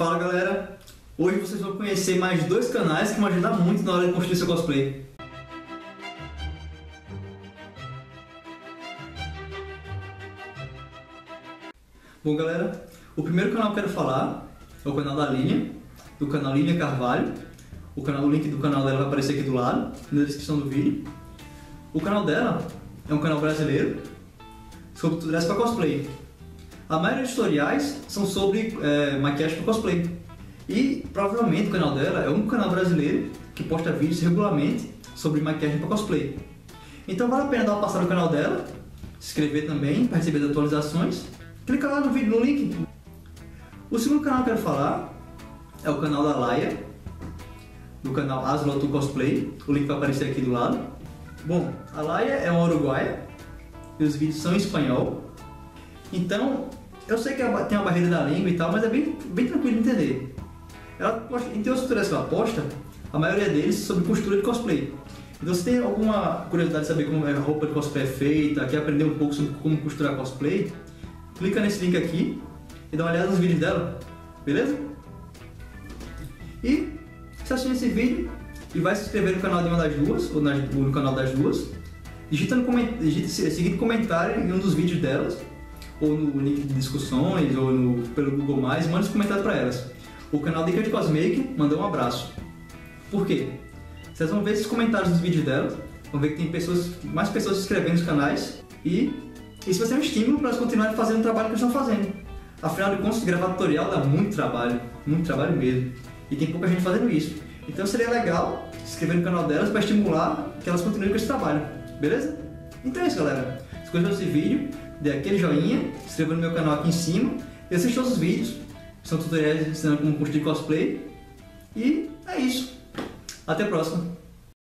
Fala galera, hoje vocês vão conhecer mais dois canais que vão ajudar muito na hora de construir seu cosplay. Bom galera, o primeiro canal que eu quero falar é o canal da Linha, do canal Linha Carvalho. O, canal, o link do canal dela vai aparecer aqui do lado, na descrição do vídeo. O canal dela é um canal brasileiro sobre tutoriais para cosplay. A maioria dos tutoriais são sobre é, maquiagem para cosplay. E provavelmente o canal dela é um canal brasileiro que posta vídeos regularmente sobre maquiagem para cosplay. Então vale a pena dar uma passada no canal dela, se inscrever também para receber as atualizações. Clica lá no vídeo, no link. O segundo canal que eu quero falar é o canal da Laia, do canal Aslotu Cosplay. O link vai aparecer aqui do lado. Bom, a Laia é uma uruguaia e os vídeos são em espanhol. Então, eu sei que tem uma barreira da língua e tal, mas é bem, bem tranquilo de entender. Ela entre os tutoriais que ela posta, a maioria deles sobre costura de cosplay. Então, se tem alguma curiosidade de saber como a roupa de cosplay é feita, quer aprender um pouco sobre como costurar cosplay, clica nesse link aqui e dá uma olhada nos vídeos dela, beleza? E se assiste esse vídeo e vai se inscrever no canal de uma das duas, ou no canal das duas, digita, no digita seguinte comentário em um dos vídeos delas, ou no link de discussões, ou no, pelo Google+, manda esse comentário para elas. O canal Dica de Cosmake mandou um abraço. Por quê? Vocês vão ver esses comentários dos vídeos delas, vão ver que tem pessoas, mais pessoas se inscrevendo nos canais, e isso vai ser um estímulo para elas continuarem fazendo o trabalho que eles estão fazendo. Afinal de contas, gravar tutorial dá muito trabalho, muito trabalho mesmo. E tem pouca gente fazendo isso. Então seria legal se inscrever no canal delas para estimular que elas continuem com esse trabalho, beleza? Então é isso galera. Se gostou desse vídeo, dê aquele joinha, se inscreva no meu canal aqui em cima e assista todos os vídeos. São tutoriais ensinando como construir cosplay. E é isso. Até a próxima.